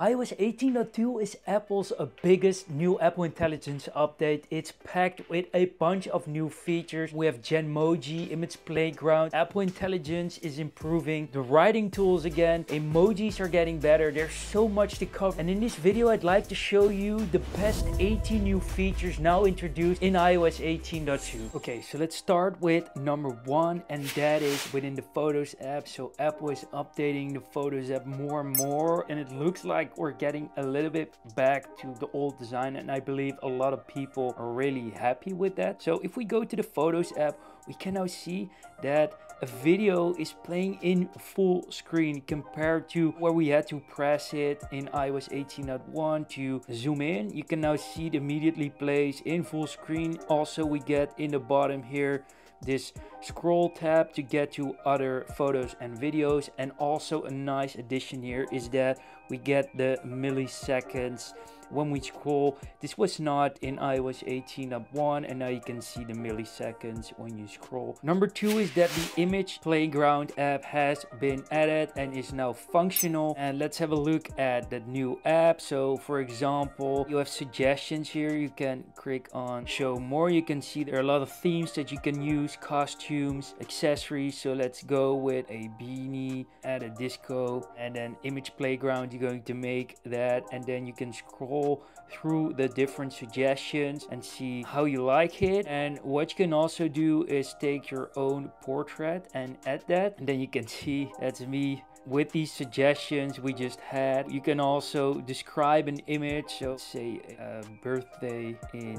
iOS 18.2 is Apple's biggest new Apple Intelligence update. It's packed with a bunch of new features. We have Genmoji, Image Playground, Apple Intelligence is improving, the writing tools again, emojis are getting better. There's so much to cover. And in this video, I'd like to show you the best 18 new features now introduced in iOS 18.2. Okay, so let's start with number one, and that is within the Photos app. So Apple is updating the Photos app more and more, and it looks like like we're getting a little bit back to the old design and I believe a lot of people are really happy with that. So if we go to the Photos app, we can now see that a video is playing in full screen compared to where we had to press it in iOS 18.1 to zoom in. You can now see it immediately plays in full screen. Also, we get in the bottom here this scroll tab to get to other photos and videos. And also a nice addition here is that we get the milliseconds when we scroll this was not in iOS 18.1 and now you can see the milliseconds when you scroll. Number two is that the image playground app has been added and is now functional. And let's have a look at the new app. So for example you have suggestions here. You can click on show more. You can see there are a lot of themes that you can use costumes accessories. So let's go with a beanie add a disco and then image playground you're going to make that. And then you can scroll scroll through the different suggestions and see how you like it. And what you can also do is take your own portrait and add that. And then you can see that's me with these suggestions we just had you can also describe an image so say a birthday in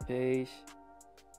space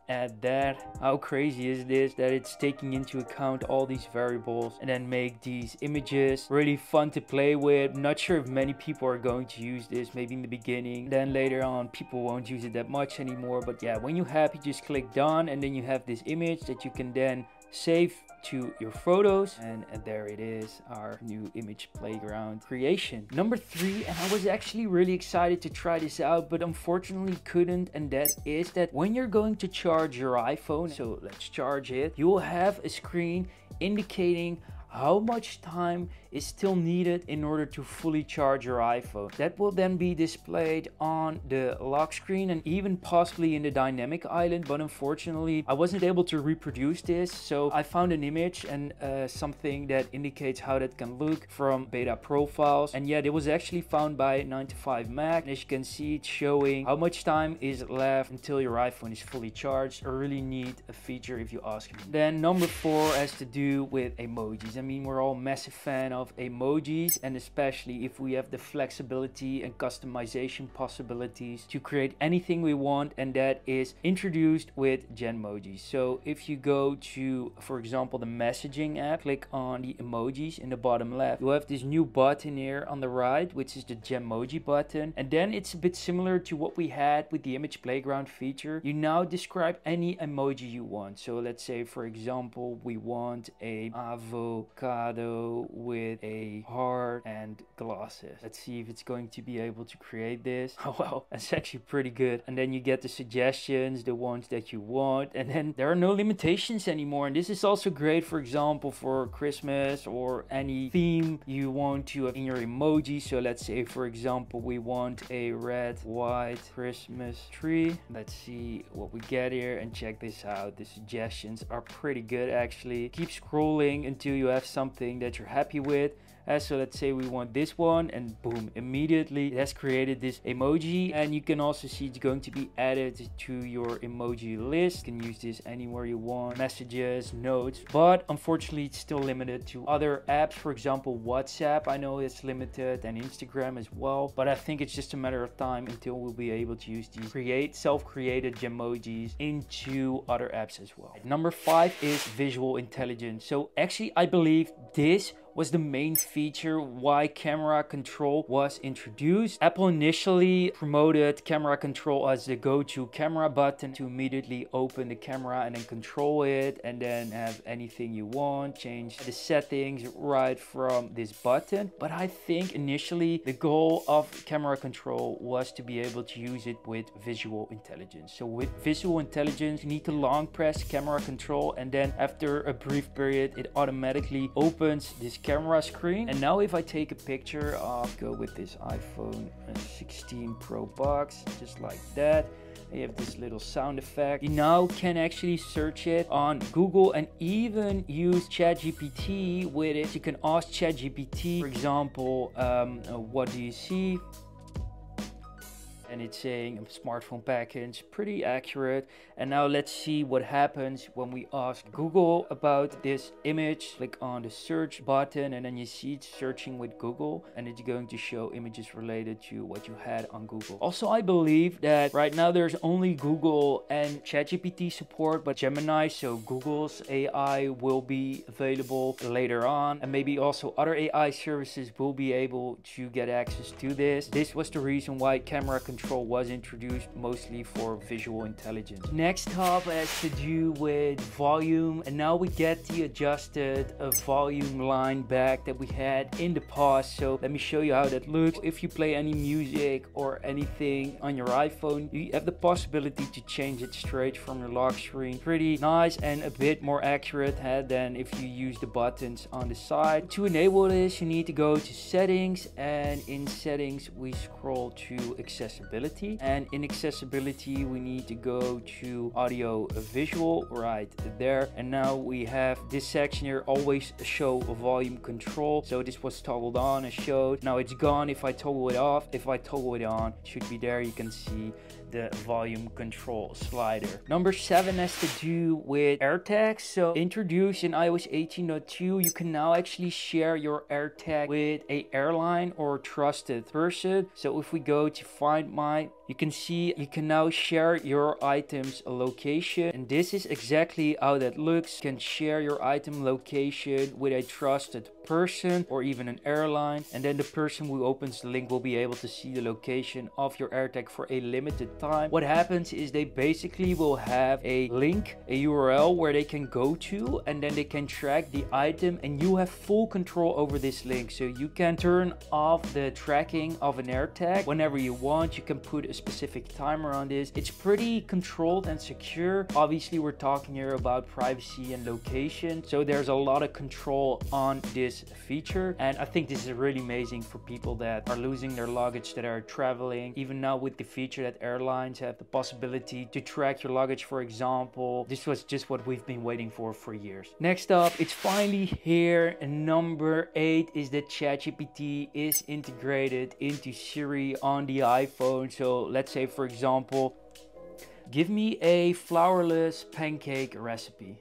add that. How crazy is this that it's taking into account all these variables and then make these images really fun to play with. Not sure if many people are going to use this, maybe in the beginning. Then later on, people won't use it that much anymore. But yeah, when you have, you just click done and then you have this image that you can then save to your photos. And, there it is our new image playground creation. Number three and i was actually really excited to try this out but unfortunately couldn't and that is that when you're going to charge your iphone so let's charge it you will have a screen indicating how much time is still needed in order to fully charge your iPhone. That will then be displayed on the lock screen and even possibly in the dynamic island but unfortunately I wasn't able to reproduce this so I found an image and uh, something that indicates how that can look from beta profiles and yet it was actually found by 9to5Mac as you can see it's showing how much time is left until your iPhone is fully charged a really neat feature if you ask me. Then number four has to do with emojis. I mean we're all massive fan of of emojis and especially if we have the flexibility and customization possibilities to create anything we want and that is introduced with Genmoji. So if you go to, for example, the messaging app, click on the emojis in the bottom left, you have this new button here on the right, which is the Genmoji button. And then it's a bit similar to what we had with the image playground feature. You now describe any emoji you want. So let's say, for example, we want a avocado with a heart and glasses. Let's see if it's going to be able to create this. Oh well, that's actually pretty good. And then you get the suggestions, the ones that you want. And then there are no limitations anymore. And this is also great, for example, for Christmas or any theme you want to have in your emoji. So let's say, for example, we want a red, white Christmas tree. Let's see what we get here and check this out. The suggestions are pretty good actually. Keep scrolling until you have something that you're happy with with. Uh, so let's say we want this one and boom immediately it has created this emoji. And you can also see it's going to be added to your emoji list. You can use this anywhere you want messages notes. But unfortunately it's still limited to other apps. For example whatsapp i know it's limited and instagram as well. But i think it's just a matter of time until we'll be able to use these create self-created emojis into other apps as well. Number five is visual intelligence. So actually i believe this was the main feature why camera control was introduced. Apple initially promoted camera control as the go-to camera button to immediately open the camera and then control it and then have anything you want, change the settings right from this button. But I think initially the goal of camera control was to be able to use it with visual intelligence. So with visual intelligence, you need to long press camera control and then after a brief period, it automatically opens this camera screen. And now if I take a picture, I'll go with this iPhone 16 Pro box, just like that. You have this little sound effect. You now can actually search it on Google and even use ChatGPT with it. You can ask ChatGPT, for example, um, uh, what do you see? And it's saying a smartphone package pretty accurate. And now let's see what happens when we ask google about this image. Click on the search button and then you see it's searching with google and it's going to show images related to what you had on google. Also i believe that right now there's only google and chatgpt support but gemini so google's ai will be available later on. And maybe also other ai services will be able to get access to this. This was the reason why camera control control was introduced mostly for visual intelligence. Next up has to do with volume and now we get the adjusted uh, volume line back that we had in the past. So let me show you how that looks. If you play any music or anything on your iPhone, you have the possibility to change it straight from your lock screen. Pretty nice and a bit more accurate than if you use the buttons on the side. To enable this, you need to go to settings and in settings we scroll to accessibility accessibility and in accessibility we need to go to audio visual right there. And now we have this section here always show volume control. So this was toggled on and showed. Now it's gone. If I toggle it off if I toggle it on it should be there. You can see the volume control slider. Number seven has to do with AirTags. So introduced in iOS 18.2, you can now actually share your AirTag with a airline or trusted person. So if we go to find my you can see you can now share your items location and this is exactly how that looks. You can share your item location with a trusted person or even an airline and then the person who opens the link will be able to see the location of your AirTag for a limited time. What happens is they basically will have a link a URL where they can go to and then they can track the item and you have full control over this link. So you can turn off the tracking of an AirTag whenever you want. You can put a specific timer on this. It's pretty controlled and secure. Obviously, we're talking here about privacy and location. So there's a lot of control on this feature. And I think this is really amazing for people that are losing their luggage that are traveling. Even now with the feature that airlines have the possibility to track your luggage, for example. This was just what we've been waiting for for years. Next up, it's finally here. Number eight is that ChatGPT is integrated into Siri on the iPhone. So let's say for example, give me a flourless pancake recipe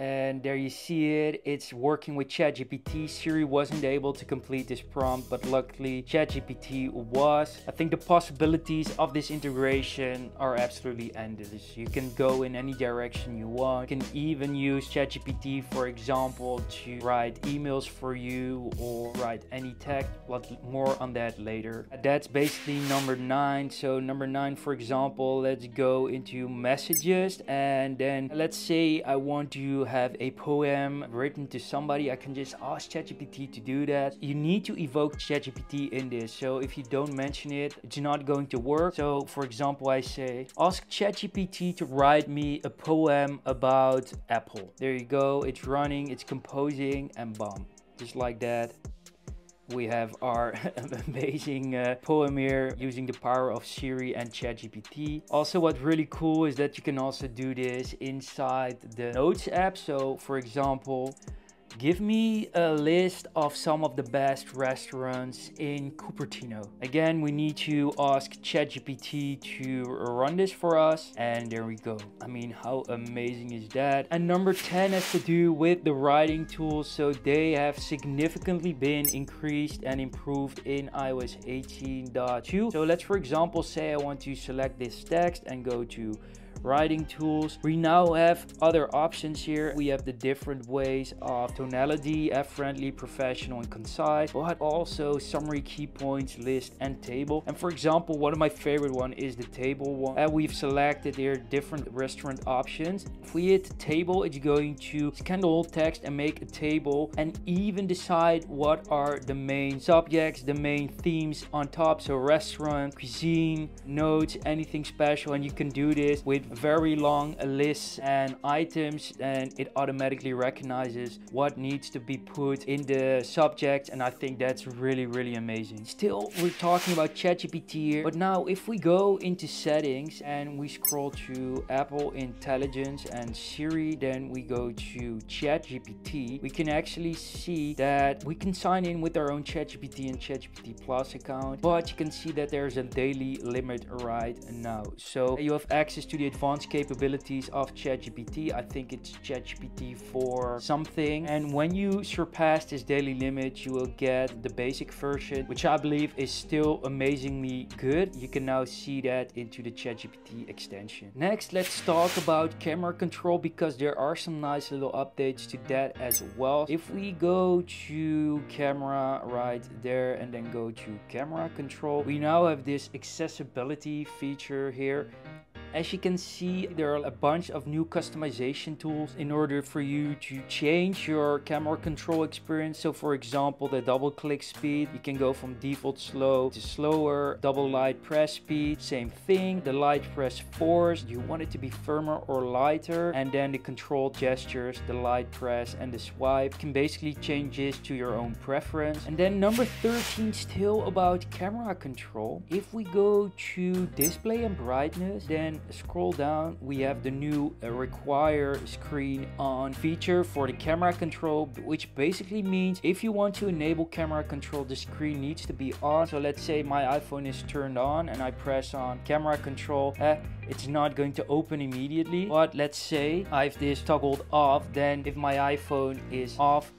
and there you see it. It's working with ChatGPT. Siri wasn't able to complete this prompt but luckily ChatGPT was. I think the possibilities of this integration are absolutely endless. You can go in any direction you want. You can even use ChatGPT for example to write emails for you or write any text but more on that later. That's basically number nine. So number nine for example let's go into messages. And then let's say I want to have a poem written to somebody, I can just ask ChatGPT to do that. You need to evoke ChatGPT in this. So if you don't mention it, it's not going to work. So for example, I say, ask ChatGPT to write me a poem about Apple. There you go. It's running, it's composing and boom. Just like that we have our amazing uh, poem here using the power of Siri and ChatGPT. Also, what's really cool is that you can also do this inside the Notes app. So for example, Give me a list of some of the best restaurants in Cupertino. Again, we need to ask ChatGPT to run this for us. And there we go. I mean, how amazing is that? And number 10 has to do with the writing tools. So they have significantly been increased and improved in iOS 18.2. So let's, for example, say I want to select this text and go to writing tools. We now have other options here. We have the different ways of tonality, F-friendly, professional, and concise, but also summary key points, list, and table. And for example, one of my favorite one is the table one. And we've selected here different restaurant options. If we hit table, it's going to scan the whole text and make a table and even decide what are the main subjects, the main themes on top. So restaurant, cuisine, notes, anything special. And you can do this with very long lists and items and it automatically recognizes what needs to be put in the subject and I think that's really really amazing. Still we're talking about ChatGPT here but now if we go into settings and we scroll to Apple Intelligence and Siri then we go to ChatGPT we can actually see that we can sign in with our own ChatGPT and ChatGPT Plus account but you can see that there's a daily limit right now so you have access to the advanced capabilities of ChatGPT. I think it's ChatGPT for something. And when you surpass this daily limit you will get the basic version which I believe is still amazingly good. You can now see that into the ChatGPT extension. Next let's talk about camera control because there are some nice little updates to that as well. If we go to camera right there and then go to camera control we now have this accessibility feature here as you can see, there are a bunch of new customization tools in order for you to change your camera control experience. So for example, the double click speed, you can go from default slow to slower, double light press speed, same thing. The light press force, you want it to be firmer or lighter. And then the control gestures, the light press and the swipe can basically change this to your own preference. And then number 13, still about camera control. If we go to display and brightness, then scroll down we have the new uh, require screen on feature for the camera control which basically means if you want to enable camera control the screen needs to be on. So let's say my iphone is turned on and i press on camera control eh, it's not going to open immediately. But let's say i have this toggled off then if my iphone is off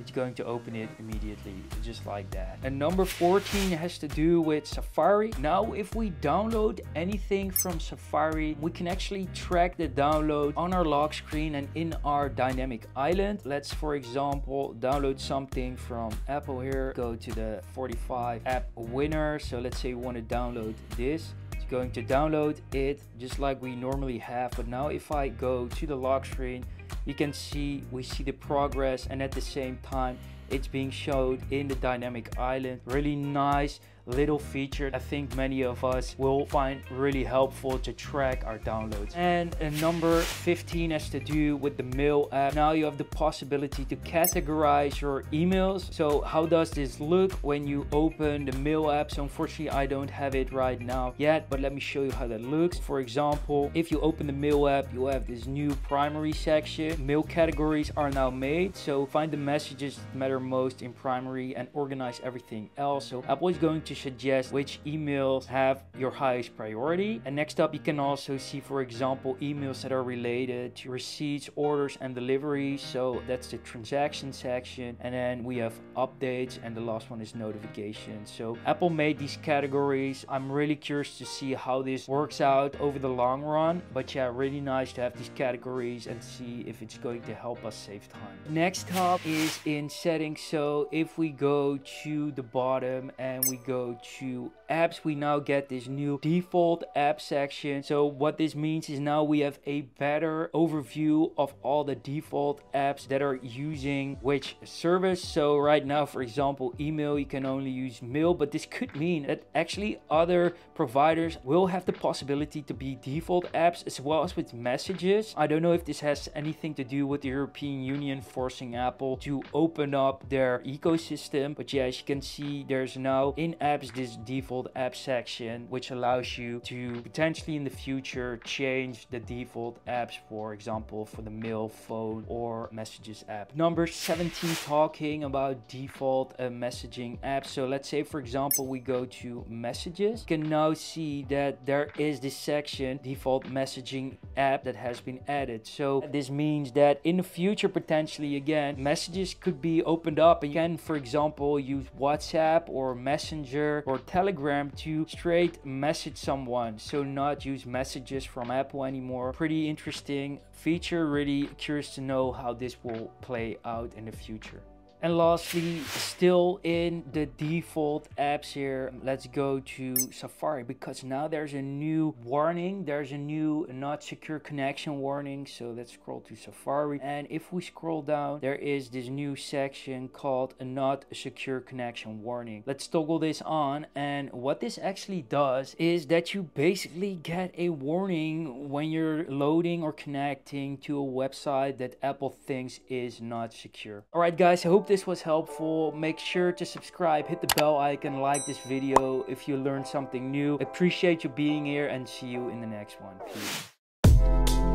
it's going to open it immediately just like that. And number 14 has to do with safari. Now if we download anything from safari we can actually track the download on our lock screen and in our dynamic island. Let's for example download something from apple here go to the 45 app winner. So let's say we want to download this. It's going to download it just like we normally have. But now if I go to the lock screen you can see we see the progress and at the same time it's being showed in the dynamic island. Really nice little feature I think many of us will find really helpful to track our downloads. And number 15 has to do with the mail app. Now you have the possibility to categorize your emails. So how does this look when you open the mail app? So unfortunately I don't have it right now yet, but let me show you how that looks. For example, if you open the mail app, you have this new primary section. Mail categories are now made. So find the messages that matter most in primary and organize everything else. So Apple is going to suggest which emails have your highest priority. And next up, you can also see, for example, emails that are related to receipts, orders, and deliveries. So that's the transaction section. And then we have updates, and the last one is notifications. So Apple made these categories. I'm really curious to see how this works out over the long run. But yeah, really nice to have these categories and see if it's going to help us save time. Next up is in settings. So if we go to the bottom and we go to apps, we now get this new default app section. So what this means is now we have a better overview of all the default apps that are using which service. So right now, for example, email, you can only use mail, but this could mean that actually other providers will have the possibility to be default apps as well as with messages. I don't know if this has anything to do with the European Union forcing Apple to open up their ecosystem. But yeah, as you can see, there's now in-app apps this default app section which allows you to potentially in the future change the default apps for example for the mail phone or messages app. Number 17 talking about default uh, messaging apps. So let's say for example we go to messages. You can now see that there is this section default messaging app that has been added. So this means that in the future potentially again messages could be opened up. And you can for example use whatsapp or messenger or Telegram to straight message someone. So not use messages from Apple anymore. Pretty interesting feature. Really curious to know how this will play out in the future. And lastly, still in the default apps here, let's go to Safari because now there's a new warning. There's a new not secure connection warning. So let's scroll to Safari. And if we scroll down, there is this new section called a not secure connection warning. Let's toggle this on. And what this actually does is that you basically get a warning when you're loading or connecting to a website that Apple thinks is not secure. All right, guys, I hope this was helpful. Make sure to subscribe, hit the bell icon, like this video if you learned something new. Appreciate you being here and see you in the next one. Peace.